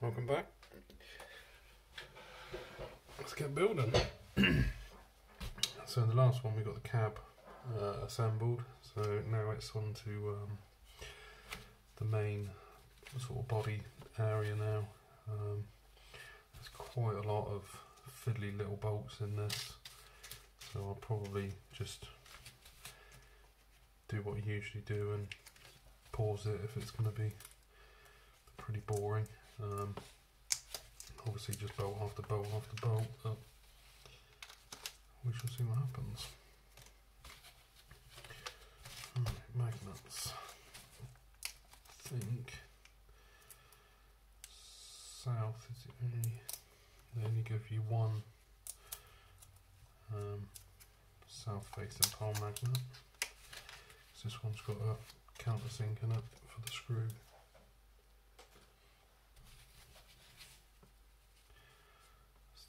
welcome back. Let's get building. so in the last one we got the cab uh, assembled, so now it's on to um, the main sort of body area now. Um, there's quite a lot of fiddly little bolts in this, so I'll probably just do what you usually do and pause it if it's going to be pretty boring. Um, obviously just bolt after bolt after bolt. We shall see what happens. Right, magnets. I think south is the only they only give you one um, south facing pole magnet. So this one's got a countersink in it for the screw.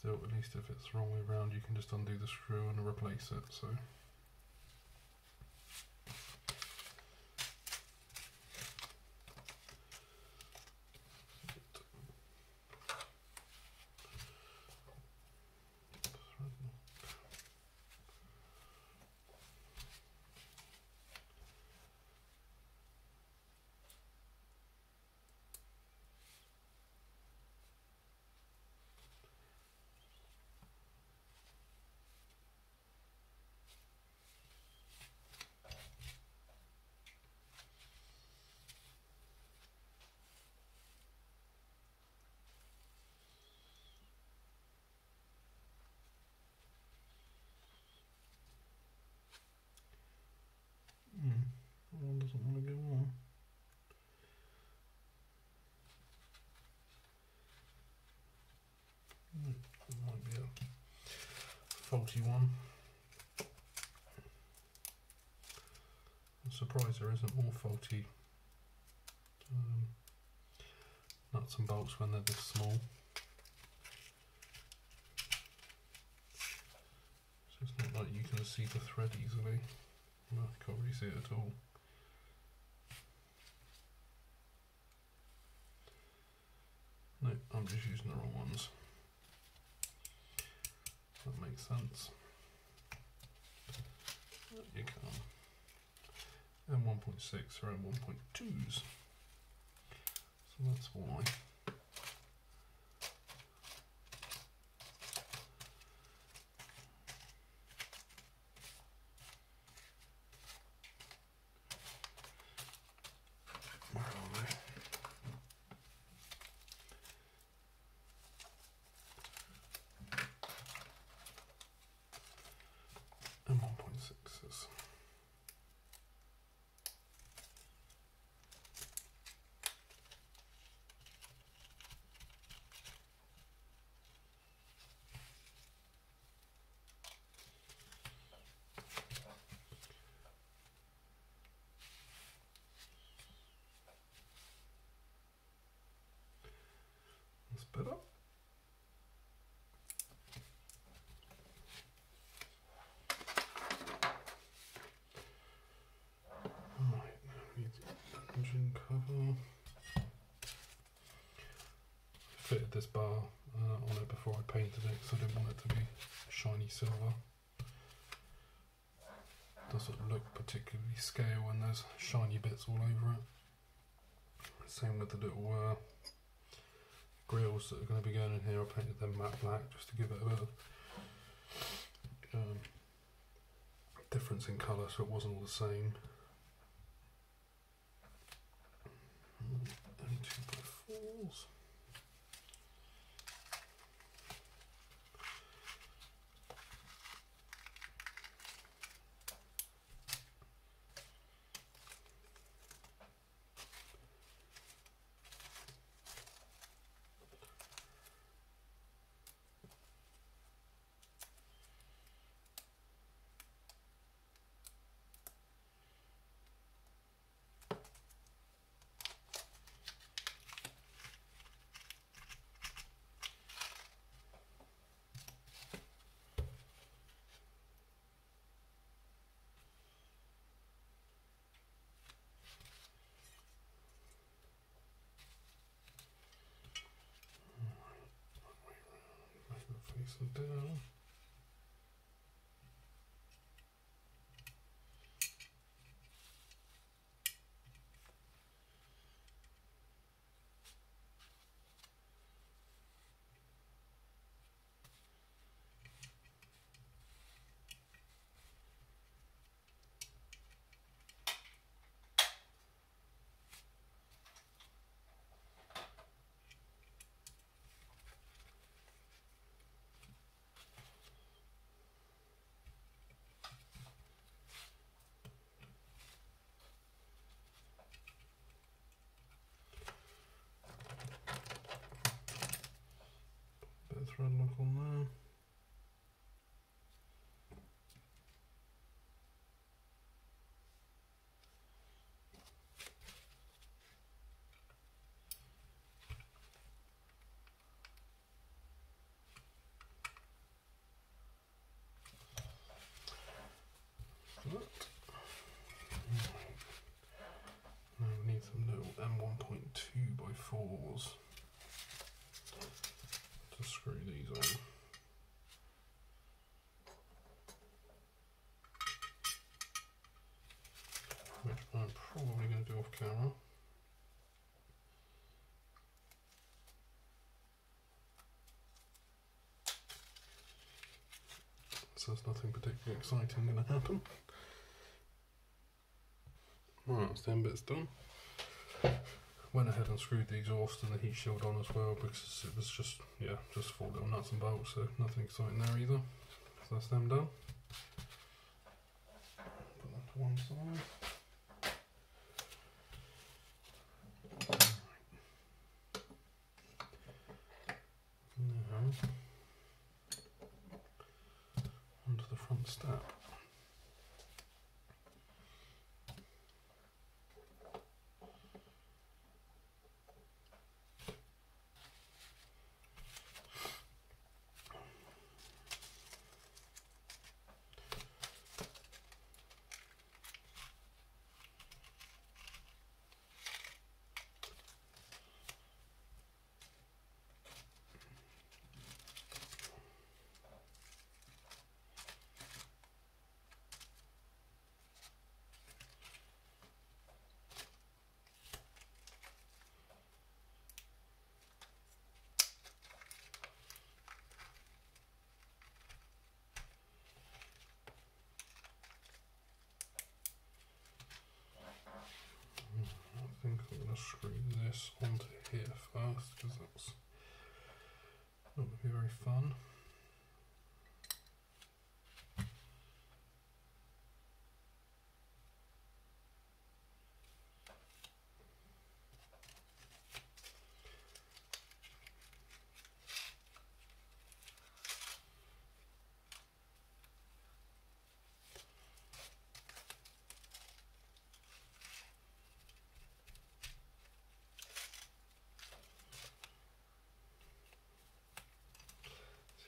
Still, at least if it's the wrong way around, you can just undo the screw and replace it. So. Hmm. One doesn't want to go on. It might be a faulty one. I'm surprised there isn't more faulty um, nuts and bolts when they're this small. So it's not like you can see the thread easily. No, I can't really see it at all. No, I'm just using the wrong ones. That makes sense. You can. M1.6 or M1.2s. So that's why. Where are they? M one point sixes. That's better. Right, now we need the engine cover. Fitted this bar uh, on it before I painted it because I didn't want it to be shiny silver. Doesn't look particularly scale when there's shiny bits all over it. Same with the little uh, grills that are going to be going in here. I painted them matte black just to give it a bit of um, difference in colour so it wasn't all the same. something on. Of thread lock on there. That. Now we need some little M1.2 by 4s to screw these on. Which I'm probably going to do off camera. So there's nothing particularly exciting going to happen. Right, that's 10 bits done. Went ahead and screwed the exhaust and the heat shield on as well because it was just, yeah, just four little nuts and bolts, so nothing exciting there either. So that's them done. Put that to one side. Now, onto the front step. I think I'm going to screw this onto here first because that's not going to be very fun.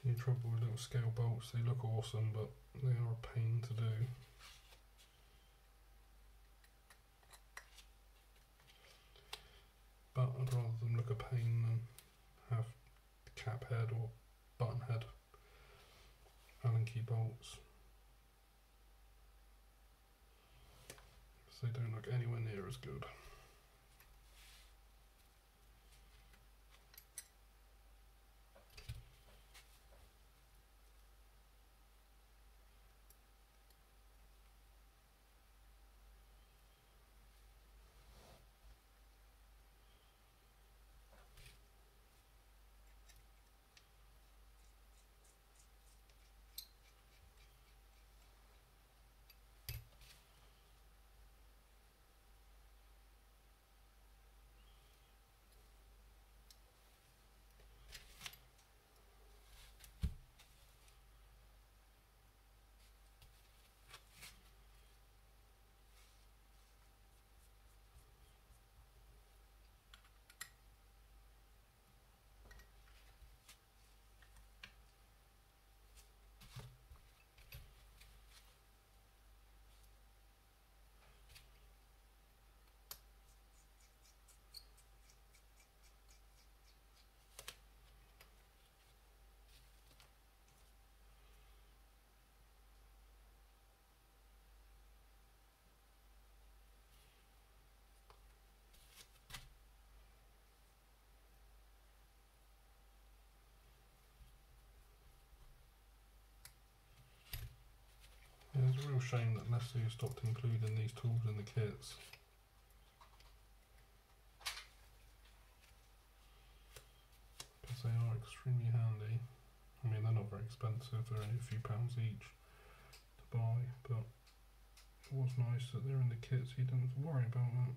See in trouble with little scale bolts, they look awesome but they are a pain to do. But I'd rather them look a pain than have cap head or button head Allen key bolts. So they don't look anywhere near as good. Real shame that LESU stopped including these tools in the kits. Because they are extremely handy. I mean, they're not very expensive, they're only a few pounds each to buy, but it was nice that they're in the kit so you don't have to worry about that.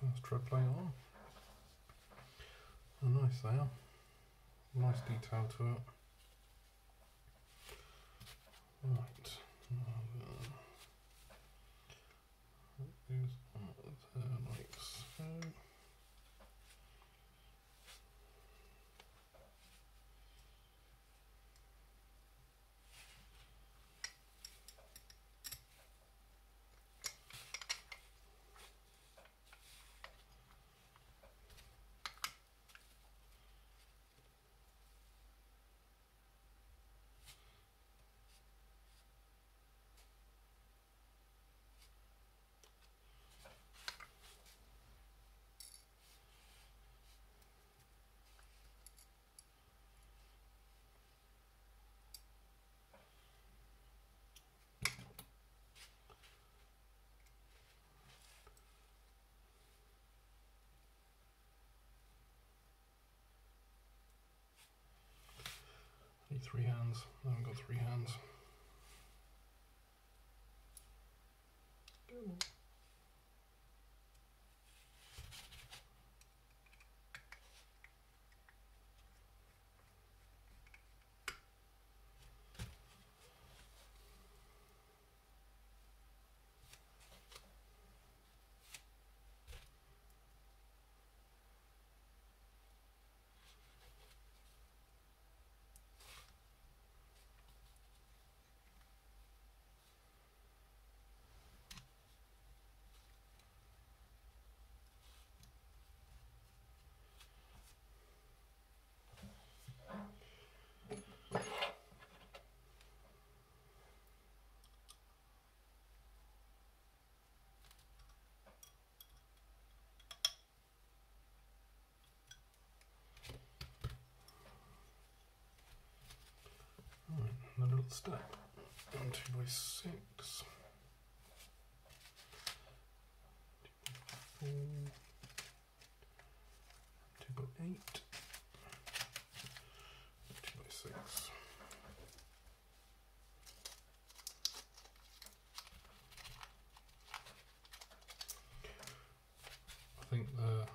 First tread plate on. Oh, nice they are. Nice detail to it. Right. now then. Put these on there like so. Three hands. I haven't got three hands. Come on. Right, two by six. Two by eight. Two by six. I think the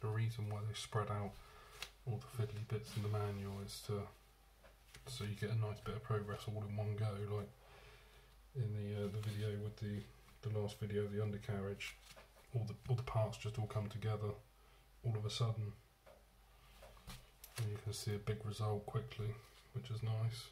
the reason why they spread out all the fiddly bits in the manual is to so you get a nice bit of progress all in one go like in the uh, the video with the the last video of the undercarriage. All the all the parts just all come together all of a sudden. And you can see a big result quickly which is nice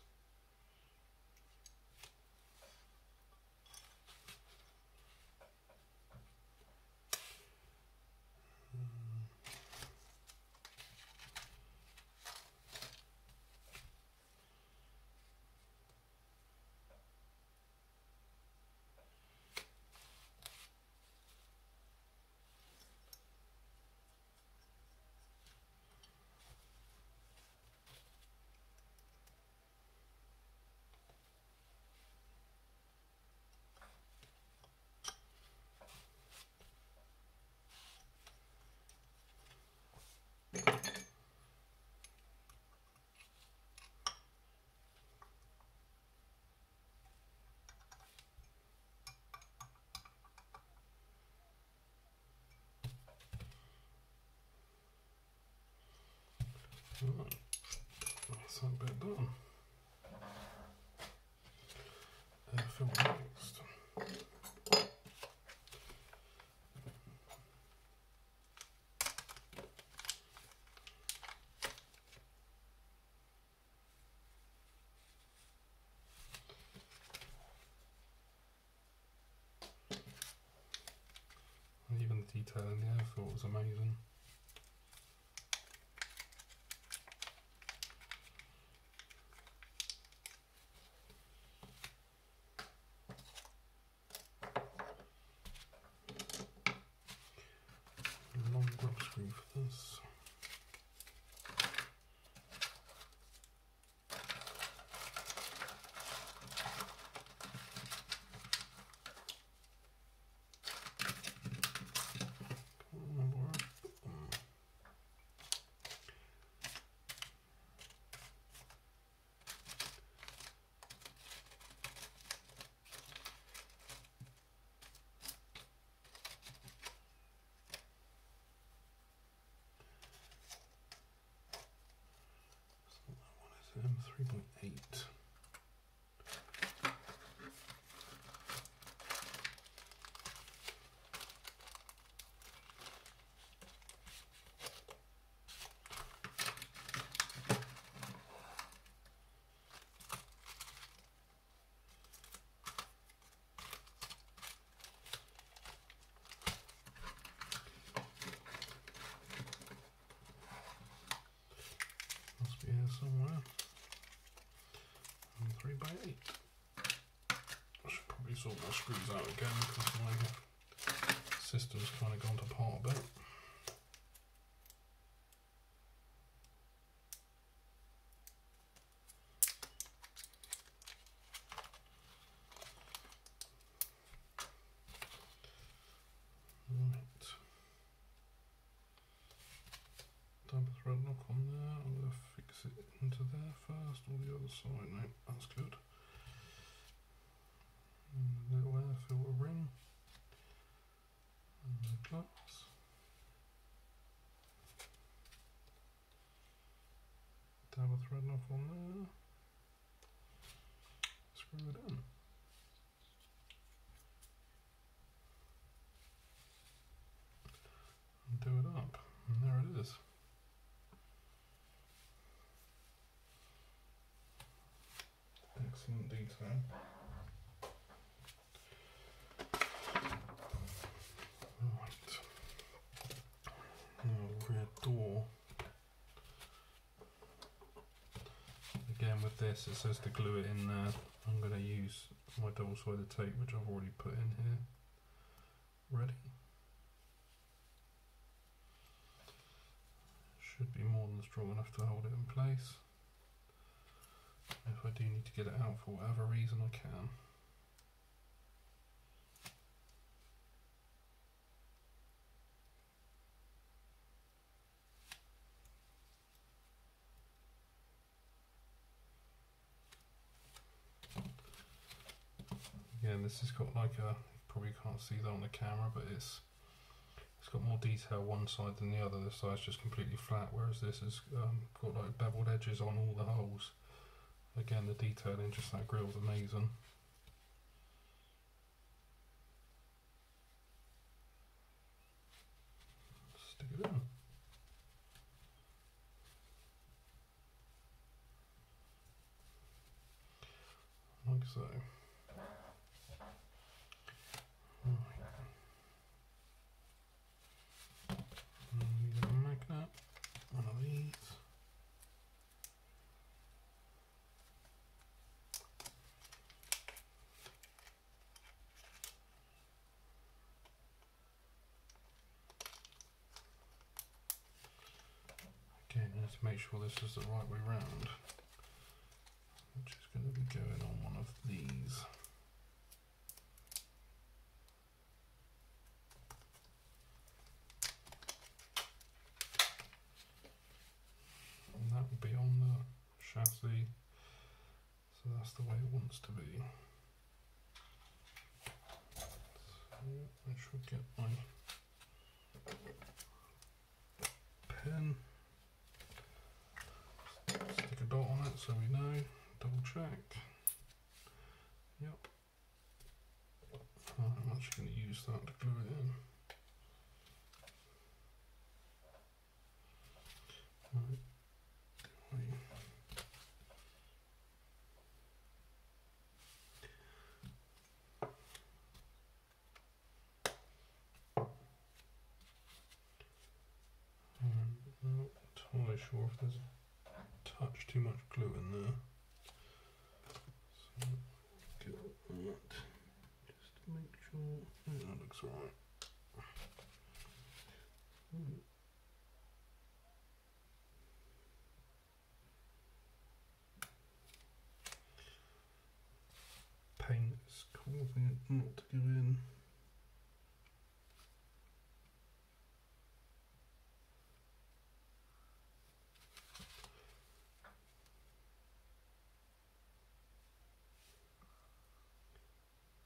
Right. That's that bit done. Even the detail in there I thought was amazing. Sort my screws out again because my system's kind of gone to pot a bit. Right. Double thread lock on there. I'm going to fix it into there first, or the other side. No, that's good. And the little air filter ring. And the glass. Double thread lock on there. Screw it in. And do it up. And there it is. Right. Now rear door. Again with this it says to glue it in there. I'm going to use my double sided tape which I've already put in here. Ready. Should be more than strong enough to hold it in place. If I do need to get it out for whatever reason, I can. Again, this has got like a, probably can't see that on the camera, but it's it's got more detail one side than the other. This side's just completely flat, whereas this has um, got like beveled edges on all the holes. Again, the detailing just that is amazing. Stick it in. Like so. Right. And we get a magnet, one of these. Again, you have to make sure this is the right way round, which is going to be going on one of these. And that will be on the chassis, so that's the way it wants to be. So I should get my pen. Stick a dot on it so we know. Double check. Yep. Right, I'm actually going to use that to glue it in. Right. do I- sure if there's a touch too much glue in there. So get that just to make sure yeah, that looks right. Hmm. Paint is causing it not to go in.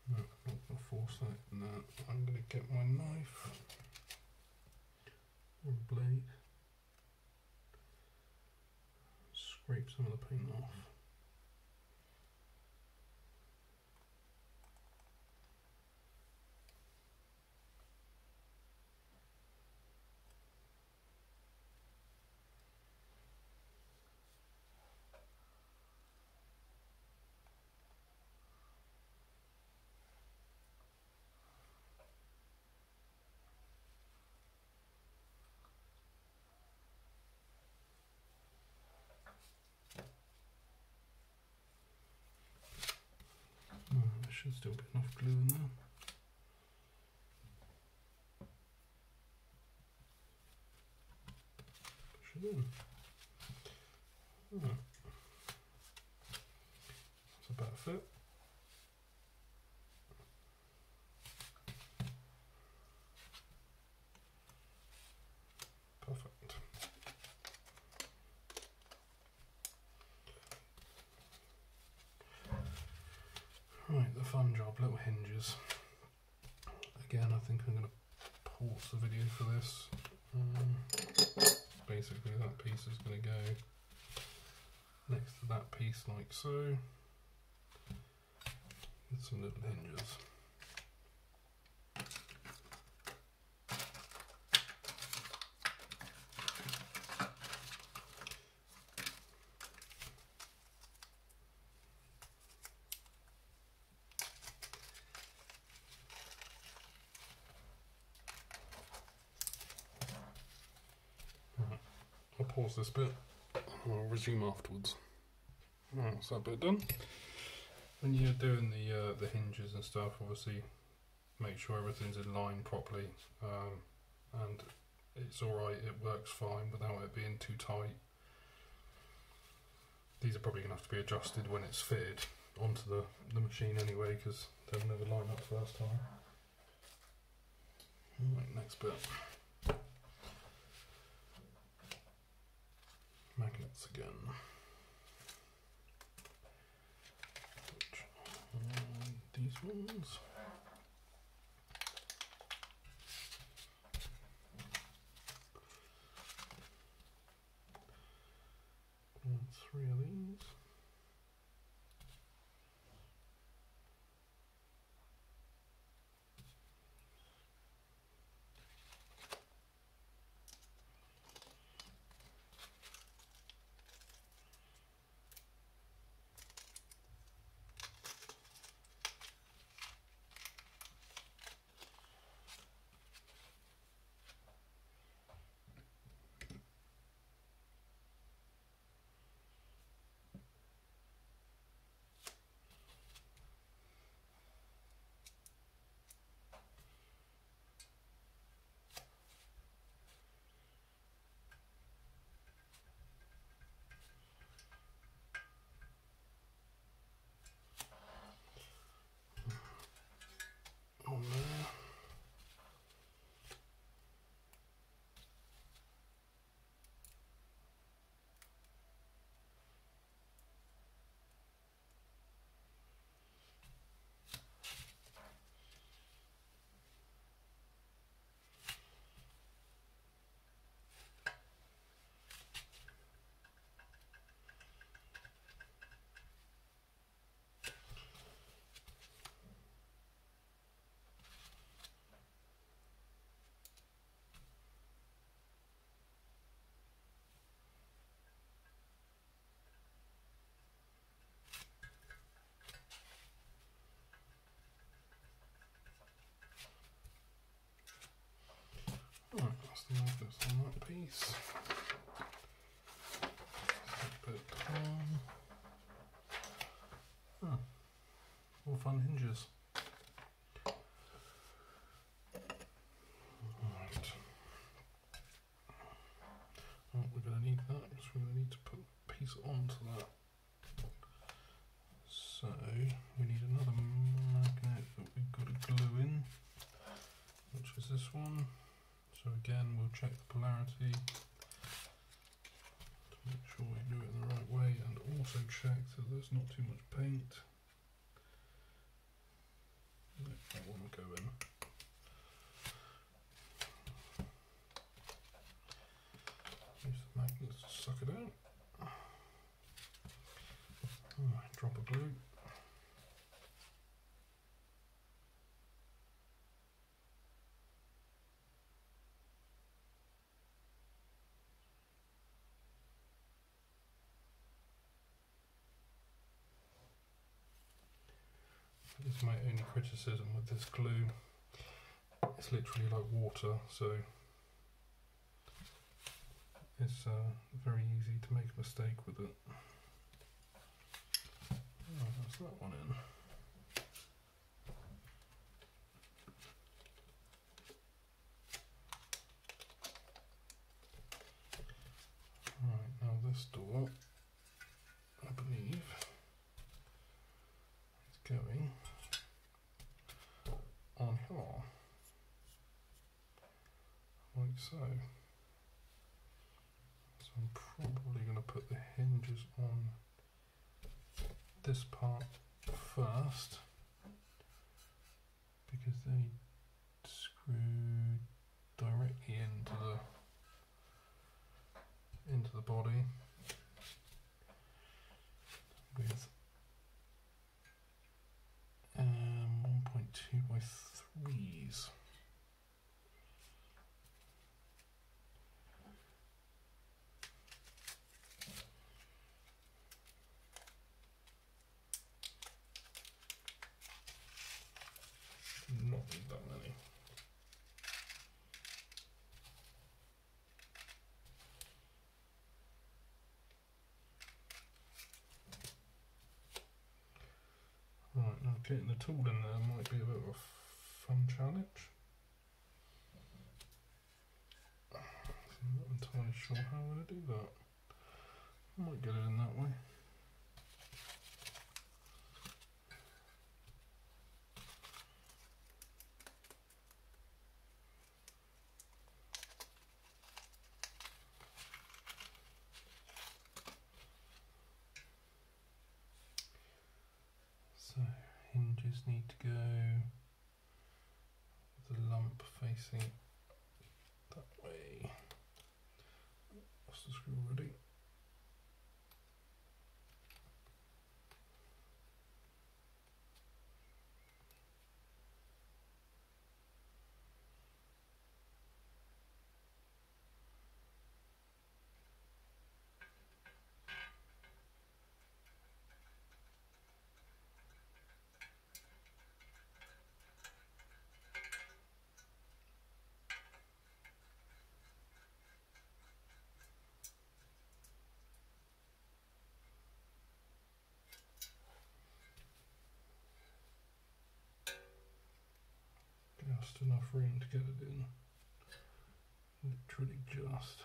No, I'm that. I'm going to get my knife or blade, scrape some of the paint off. Oh, there should still be enough glue in there. Push it in. Right. That's a better fit. Perfect. Right, the fun job, little hinges. Again, I think I'm going to pause the video for this. Um, basically, that piece is going to go next to that piece, like so, with some little hinges. Right, I'll this bit I'll resume afterwards. Right, so that bit done. When you're doing the uh, the hinges and stuff, obviously make sure everything's in line properly um, and it's alright, it works fine without it being too tight. These are probably going to have to be adjusted when it's fitted onto the, the machine anyway because they'll never line up first time. Right, next bit. Magnets again. Which are these on that piece. Put it on. Huh. All fun hinges. Right, Oh, we're going to need that because we're going to need to put a piece onto that. So we need another magnet that we've got to glue in, which is this one. So again, we'll check the polarity to make sure we do it the right way and also check that there's not too much paint. Let that one go in. Use the magnets to suck it out. Alright, drop a glue. This is my only criticism with this glue. It's literally like water, so it's uh, very easy to make a mistake with it. Oh, that's that one in. Right, now this door, I believe, is going on here, like so. So I'm probably going to put the hinges on this part first because they screw directly into the into the body with um, 1.2 by 3s. Not need that many. Right, now getting the tool in there might be a bit of a I'm not entirely sure how I'm going to do that. I might get it in that way. So hinges need to go with the lump facing that way. Lost the screw already. Just enough room to get it in. Literally just.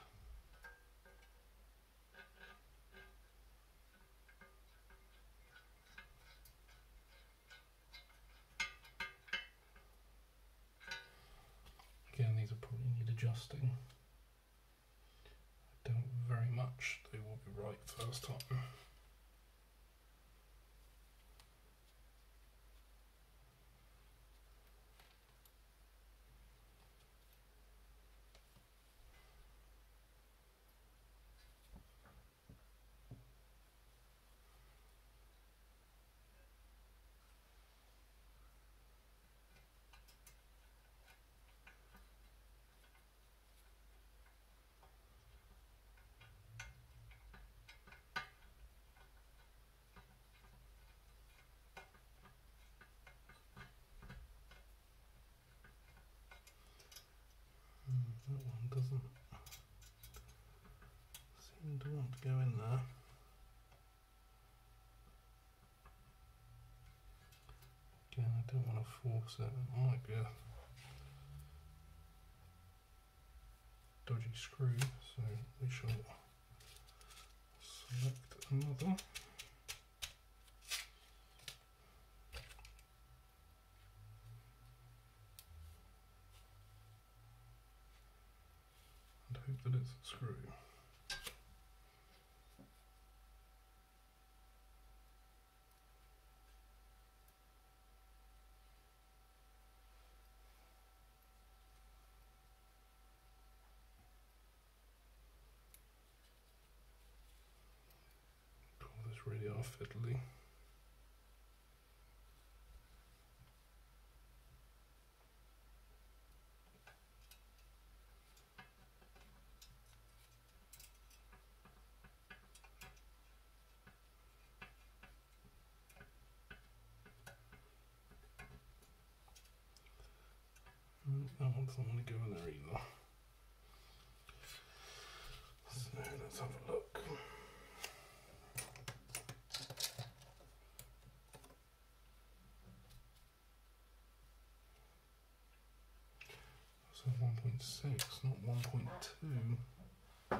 Again, these will probably need adjusting. I doubt very much they will be right first time. That one doesn't seem to want to go in there. again, I don't want to force it. It might be a dodgy screw, so we shall select another. That it's a screw. Oh, this really are fiddly. Mm, That one doesn't want to go in there either. So let's have a look. So 1.6, not 1.2. I'm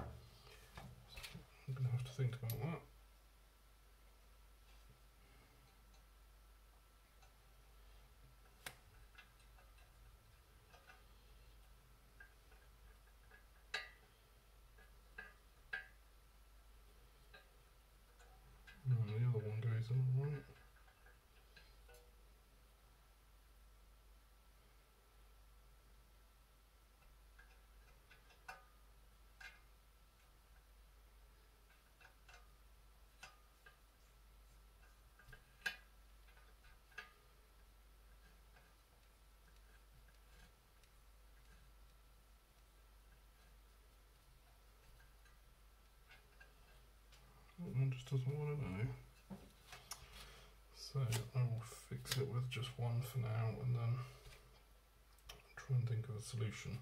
going to have to think about that. No, the other one goes on right. That just doesn't want to know. So I will fix it with just one for now and then try and think of a solution.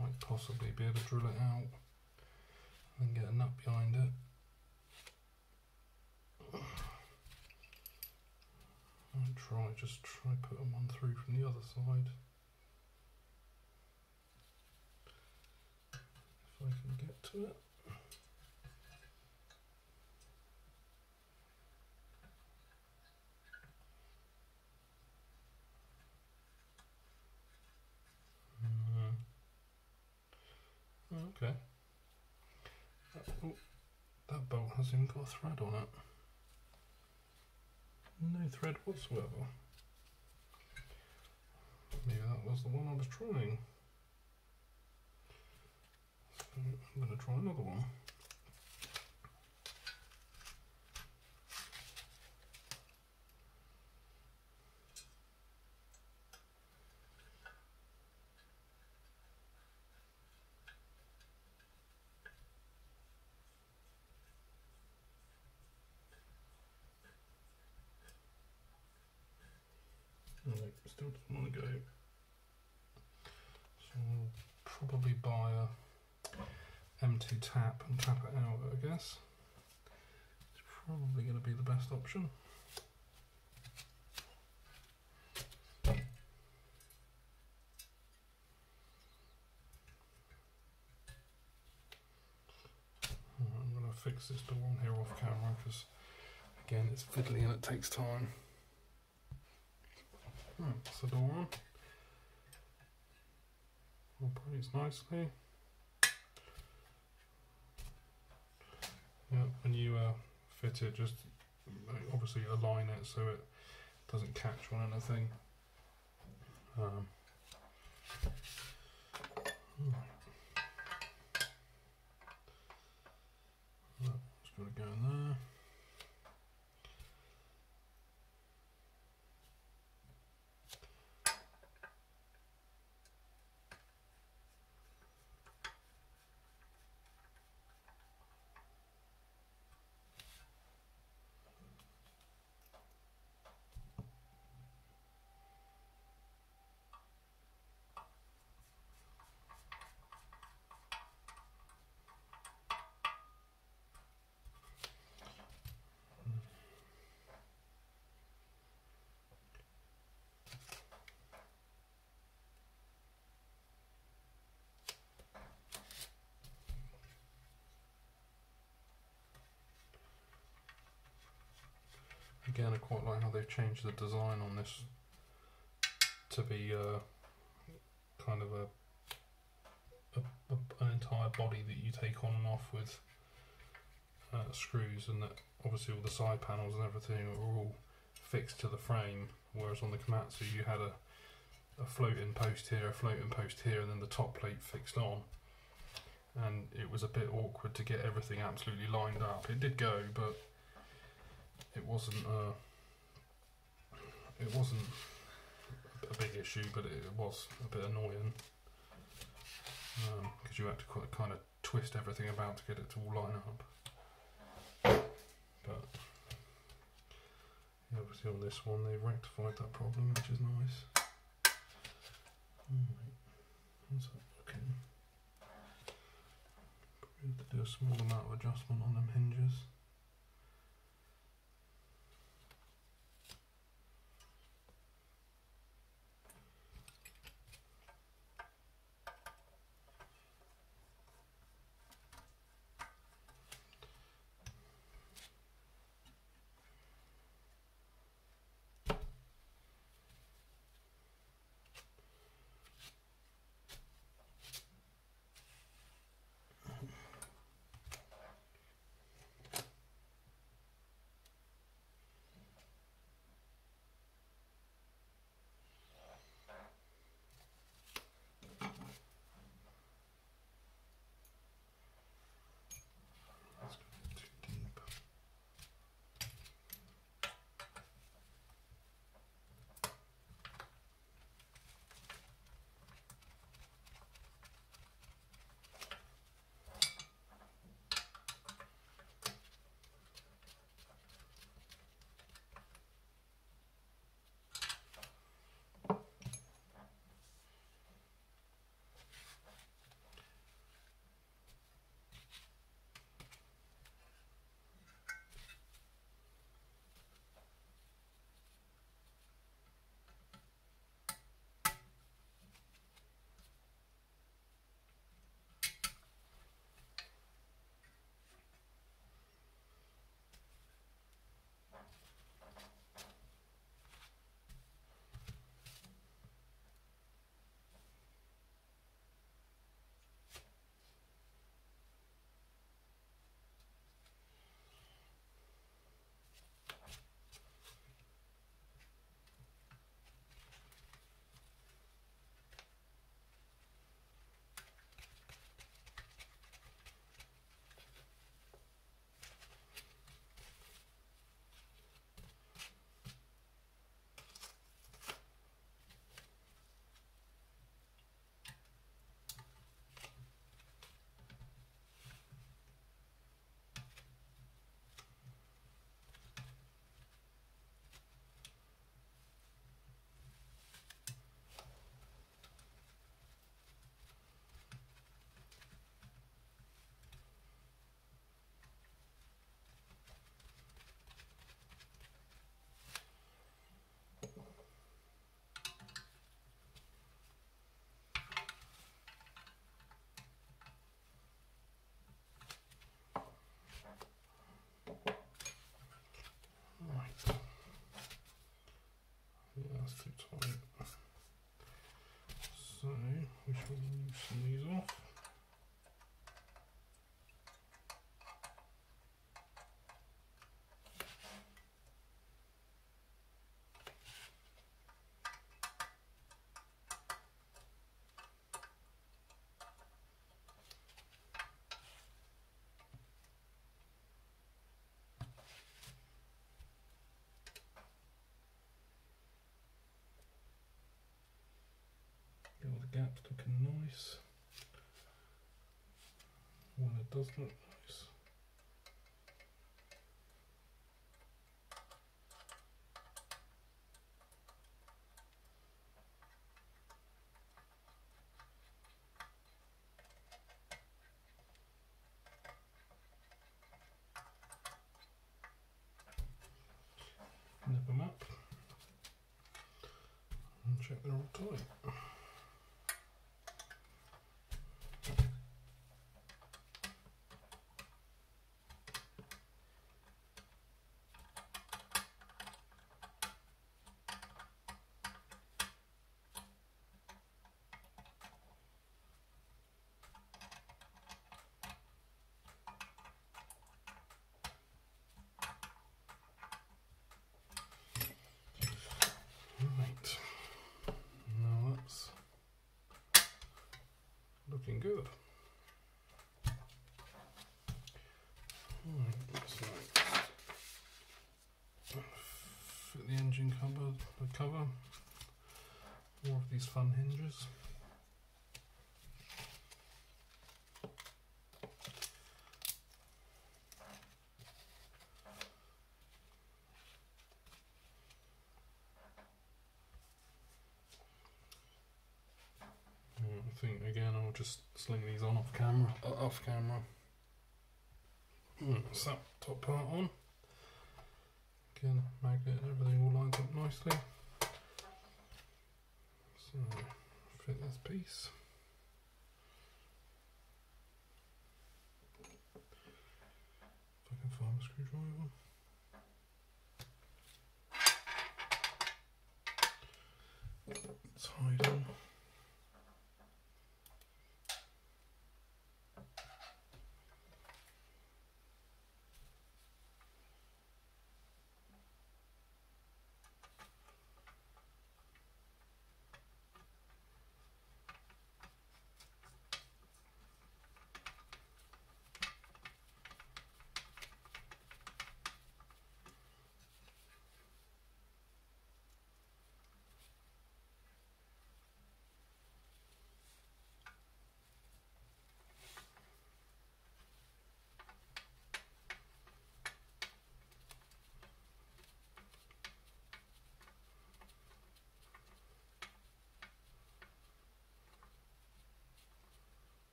Might possibly be able to drill it out and get a nut behind it. I'll try, just try putting one through from the other side. If I can get to it. Mm. Okay. Uh, oh, that bolt hasn't even got a thread on it. No thread whatsoever. Maybe that was the one I was trying. So I'm going to try another one. No, still doesn't want to go. So I'll probably buy a M2 tap and tap it out, I guess. It's probably going to be the best option. Fix this on here off camera because, again, it's fiddly and it takes time. Hmm, that's the door on. Operates nicely. Yeah, when you uh, fit it, just obviously align it so it doesn't catch on anything. Um, That's got to go in there. Again, I quite like how they've changed the design on this to be uh, kind of a, a, a, an entire body that you take on and off with uh, screws, and that obviously all the side panels and everything are all fixed to the frame. Whereas on the Komatsu, you had a a floating post here, a floating post here, and then the top plate fixed on. And it was a bit awkward to get everything absolutely lined up. It did go, but it wasn't uh, it wasn't a big issue, but it was a bit annoying because um, you had to quite, kind of twist everything about to get it to all line up. But yeah, obviously on this one they've rectified that problem, which is nice. Right. How's that looking? Probably have to do a small amount of adjustment on them hinges. Loosen these off. Gap's looking nice. Well, it does look nice. Nip them up and check they're all tight. Right. Now that's looking good. Fit the engine cover, the cover, more of these fun hinges. Mm, I think again I'll just sling these on off camera, uh, off camera. So that top part on. Again, magnet and everything all lines up nicely. So fit this piece. If I can find a screwdriver. Tied on.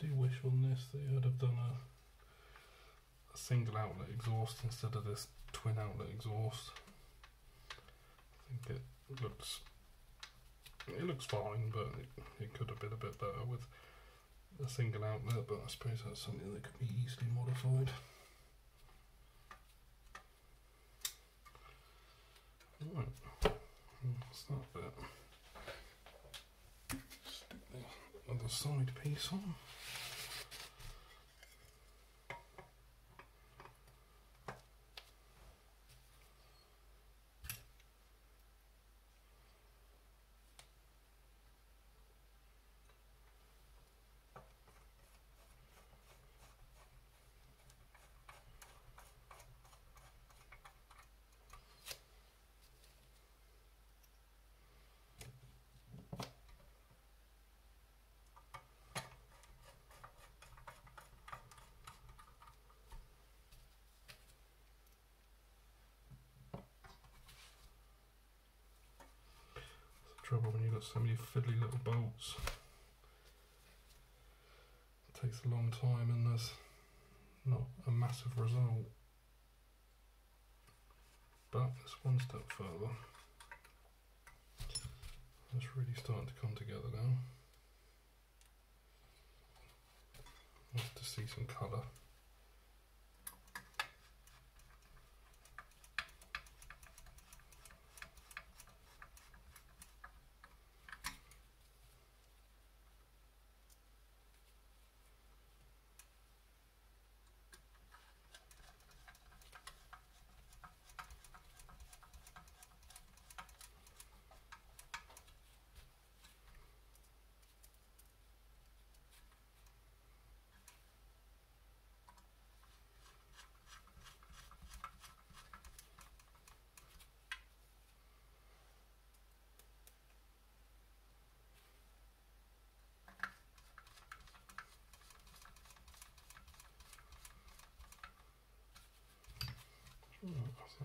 do wish on this they would have done a, a single outlet exhaust instead of this twin outlet exhaust. I think it looks it looks fine, but it, it could have been a bit better with a single outlet. But I suppose that's something that could be easily modified. Right, that's that bit. Stick the other side piece on. Trouble when you've got so many fiddly little bolts. It takes a long time and there's not a massive result. But it's one step further. It's really starting to come together now. Nice to see some colour.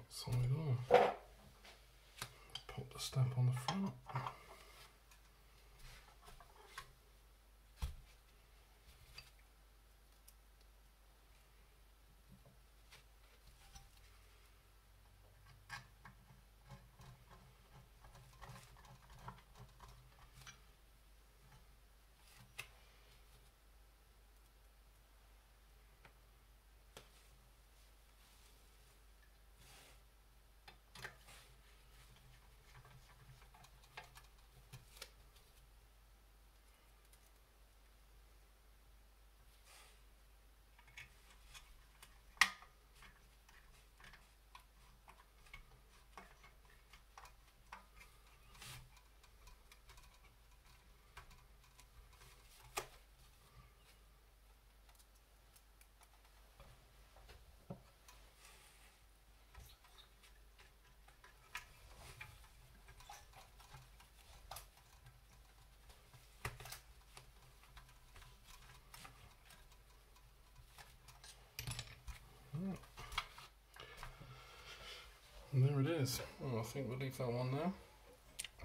That side on. Pop the stamp on the front. And there it is. Well, I think we'll leave that one there.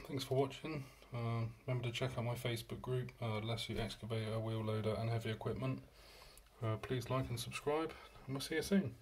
Thanks for watching. Uh, remember to check out my Facebook group, uh, Excavator, Wheel Loader and Heavy Equipment. Uh, please like and subscribe, and we'll see you soon.